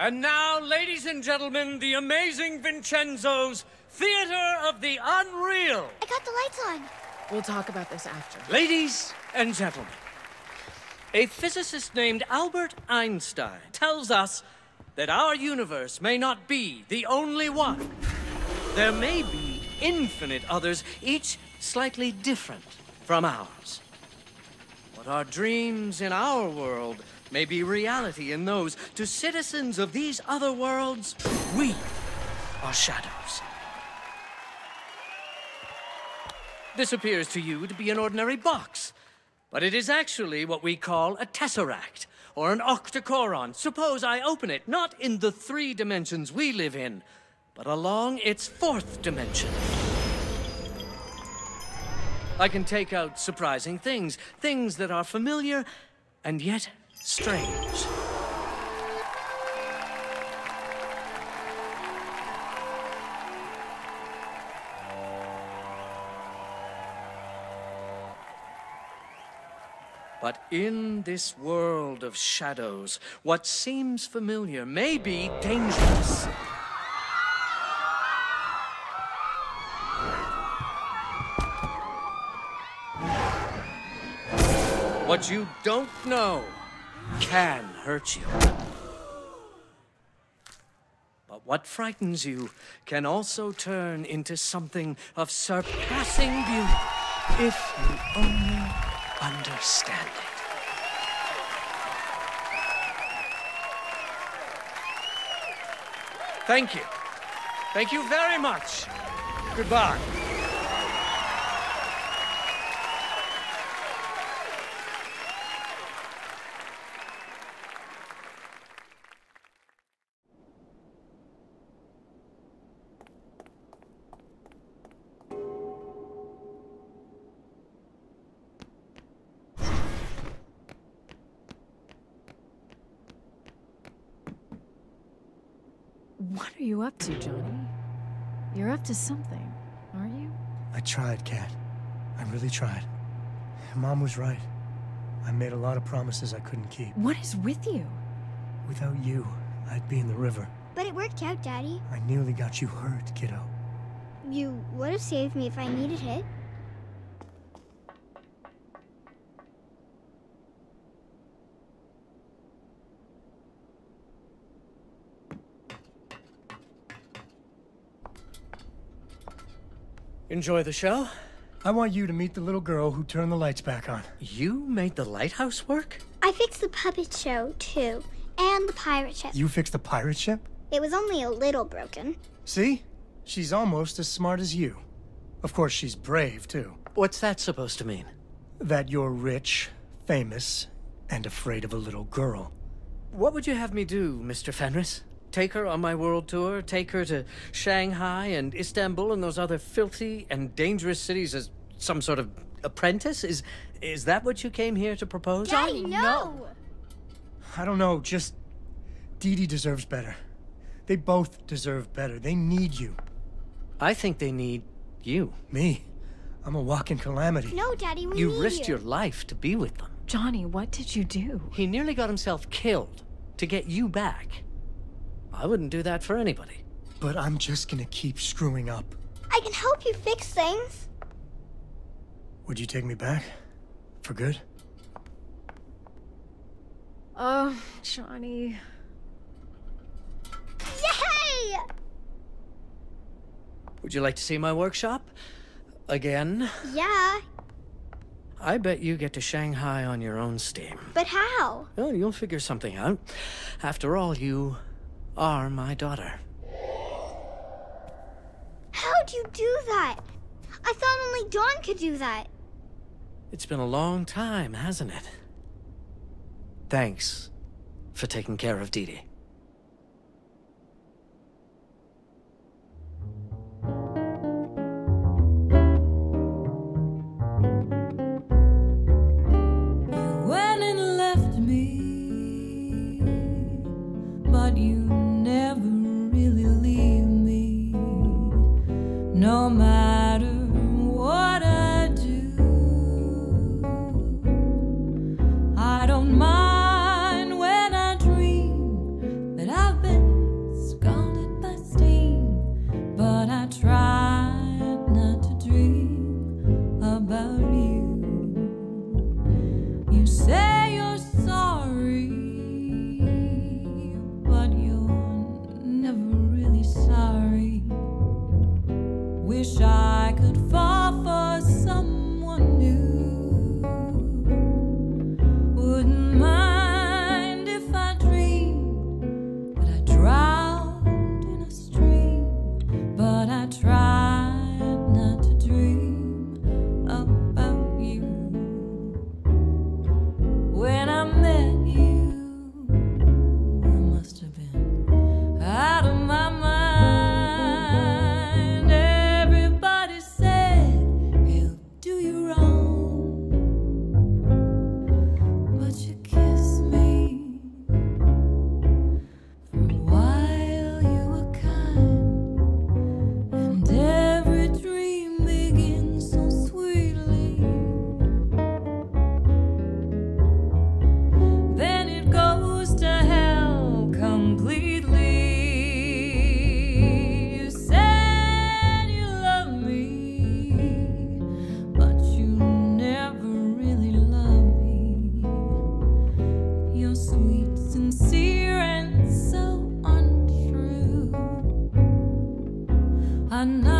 And now, ladies and gentlemen, the amazing Vincenzo's Theater of the Unreal. I got the lights on. We'll talk about this after. Ladies and gentlemen, a physicist named Albert Einstein tells us that our universe may not be the only one. There may be infinite others, each slightly different from ours. But our dreams in our world may be reality in those. To citizens of these other worlds, we are shadows. This appears to you to be an ordinary box, but it is actually what we call a tesseract or an octachoron. Suppose I open it, not in the three dimensions we live in, but along its fourth dimension. I can take out surprising things, things that are familiar and yet strange. But in this world of shadows, what seems familiar may be dangerous. What you don't know can hurt you. But what frightens you can also turn into something of surpassing beauty if you only understand it. Thank you. Thank you very much. Goodbye. What are you up to, Johnny? You're up to something, aren't you? I tried, Kat. I really tried. Mom was right. I made a lot of promises I couldn't keep. What is with you? Without you, I'd be in the river. But it worked out, Daddy. I nearly got you hurt, kiddo. You would have saved me if I needed it. Enjoy the show? I want you to meet the little girl who turned the lights back on. You made the lighthouse work? I fixed the puppet show, too. And the pirate ship. You fixed the pirate ship? It was only a little broken. See? She's almost as smart as you. Of course, she's brave, too. What's that supposed to mean? That you're rich, famous, and afraid of a little girl. What would you have me do, Mr. Fenris? Take her on my world tour? Take her to Shanghai and Istanbul and those other filthy and dangerous cities as some sort of apprentice? Is is that what you came here to propose? Daddy, no! I don't know, just... Didi deserves better. They both deserve better. They need you. I think they need you. Me? I'm a walking calamity. No, Daddy, we You need risked you. your life to be with them. Johnny, what did you do? He nearly got himself killed to get you back. I wouldn't do that for anybody. But I'm just gonna keep screwing up. I can help you fix things. Would you take me back? For good? Oh, Johnny. Yay! Would you like to see my workshop? Again? Yeah, I bet you get to Shanghai on your own steam. but how? Well, you'll figure something out. After all, you are my daughter. How'd you do that? I thought only Dawn could do that. It's been a long time, hasn't it? Thanks for taking care of Didi. what you. I know.